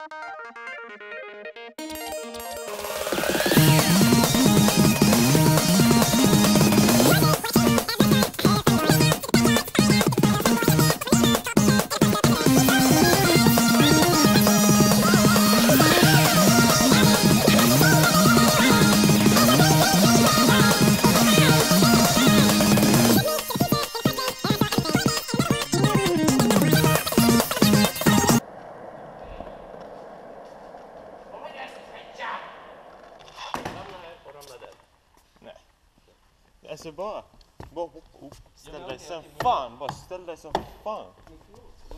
Thank you. Alltså bara, bara upp. Ställ dig som fan. Bara ställ dig som fan.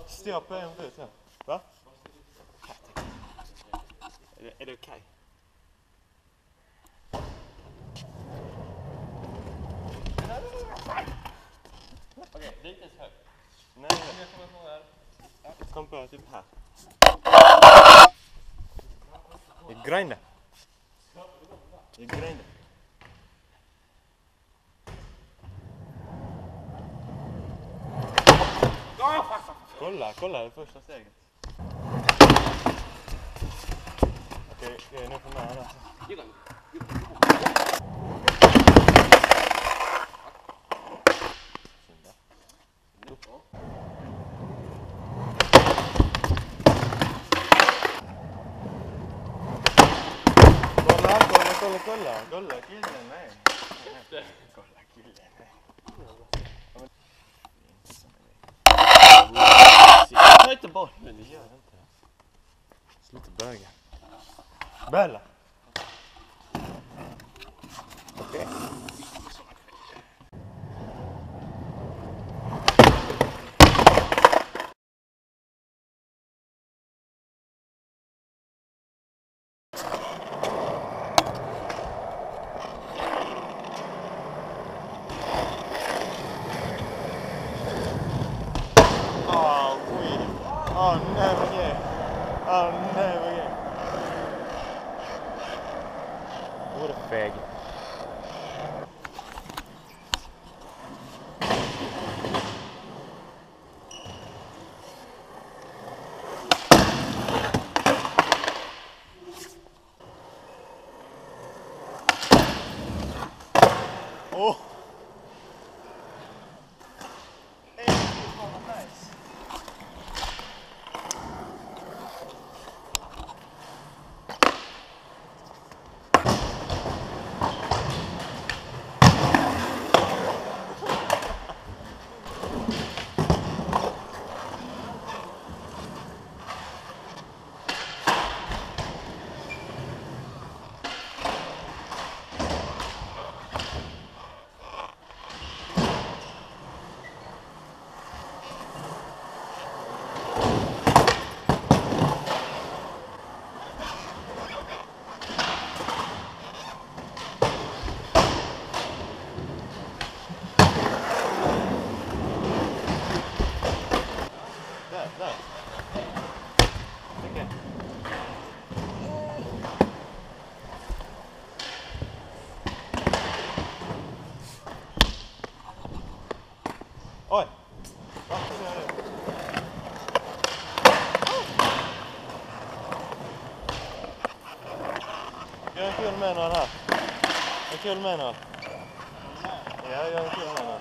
Stå på en fot här. Va? Är det, är det okej? Okej, lite högt. Nej, nej. Kom på typ här. Jag grindar. Jag grindar. Kolla, kolla det första steget. Okej, jag är nog för nära. Kolla, kolla, kolla, kolla, kolla killen, nej. Kolla killen, nej. Ta inte bort det gör jag inte. Sluta böga. Bella. pelo FEG. Oh! おい Jag är kul med någon här. Jag är kul med någon. Ja, jag är kul med någon.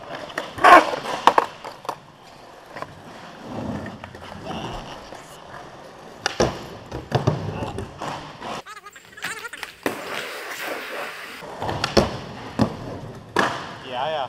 Ja, ja.